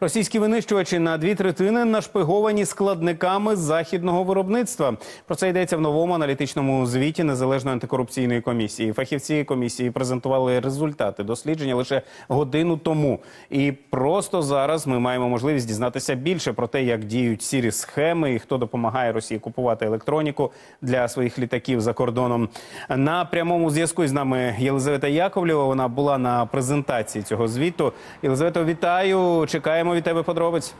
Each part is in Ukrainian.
Російські винищувачі на дві третини нашпиговані складниками західного виробництва. Про це йдеться в новому аналітичному звіті незалежної антикорупційної комісії. Фахівці комісії презентували результати дослідження лише годину тому. І просто зараз ми маємо можливість дізнатися більше про те, як діють сірі схеми і хто допомагає Росії купувати електроніку для своїх літаків за кордоном. На прямому зв'язку з нами Єлизавета Яковлєва. Вона була на презентації цього звіту. Єлизавето, вітаю! Чекаємо від тебе подробиць.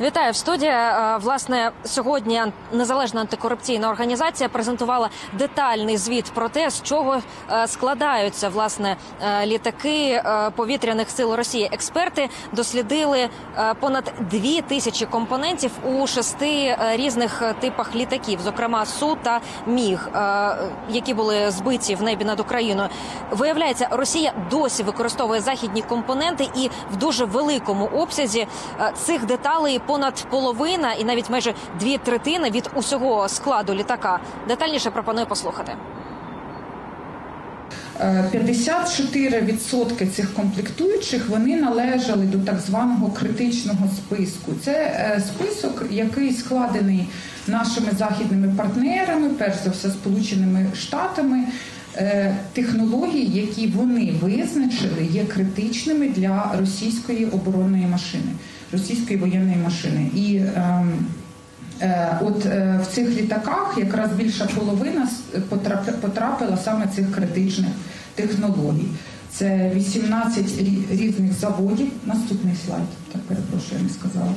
Вітаю в студії. Е, Власне, сьогодні незалежна антикорупційна організація презентувала детальний звіт про те, з чого е, складаються власне е, літаки повітряних сил Росії. Експерти дослідили понад дві тисячі компонентів у шести різних типах літаків, зокрема Су та Міг, які були збиті в небі над Україною. Виявляється, Росія досі використовує західні компоненти, і в дуже великому обсязі цих деталей понад половина і навіть майже дві третини від усього складу літака. Детальніше пропоную послухати. Е, 54% цих комплектуючих вони належали до так званого критичного списку. Це е, список, який складений нашими західними партнерами, перш за все Сполученими Штатами. е, Технологій, які вони визначили, є критичними для російської оборонної машини, російської воєнної машини. І ем, Е, От е, в цих літаках якраз більша половина потрапила саме цих критичних технологій. Це 18 різних заводів. Наступний слайд, так перепрошую, я не сказала.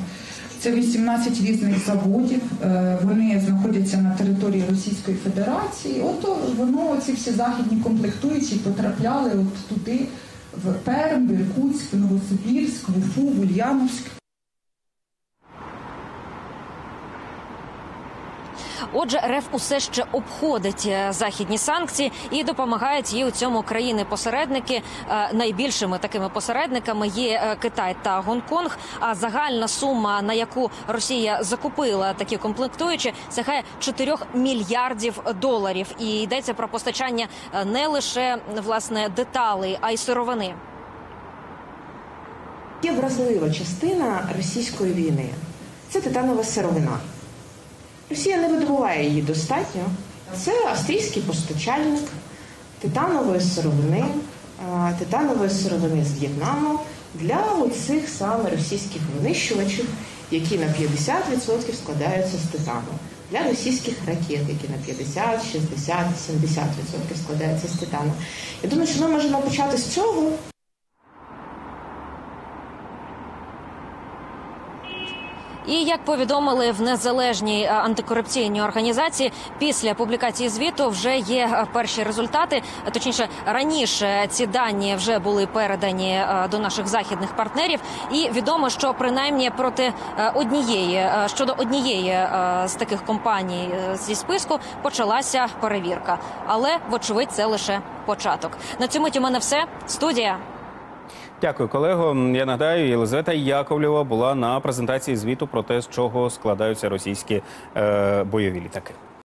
Це 18 різних заводів. е, Вони знаходяться на території Російської Федерації. От воно ці всі західні комплектуючі потрапляли от туди, в Перм, Іркутськ, Новосибірськ, в Уфу, Ульяновськ. Отже, РФ усе ще обходить е, західні санкції і допомагають їй у цьому країни-посередники. Е, Найбільшими такими посередниками є е, Китай та Гонконг. А загальна сума, на яку Росія закупила такі комплектуючі, сягає 4 мільярдів доларів. І йдеться про постачання не лише власне деталей, а й сировини. Є вразлива частина російської війни це титанова сировина. Росія не видобуває її достатньо. Це австрійський постачальник титанової сировини, титанової сировини з В'єтнаму для оцих саме російських винищувачів, які на 50% складаються з титану. Для російських ракет, які на 50, 60, 70% складаються з титану. Я думаю, що ми можемо почати з цього. І як повідомили в незалежній е, антикорупційній організації, після публікації звіту вже є е, перші результати. Точніше, раніше ці дані вже були передані е, до наших західних партнерів, і відомо, що принаймні проти однієї щодо однієї з таких компаній зі списку почалася перевірка. Але вочевидь, це лише початок. На цьому у мене все. Студія. Дякую, колего. Я нагадаю, Єлизавета Яковлєва була на презентації звіту про те, з чого складаються російські е, бойові літаки.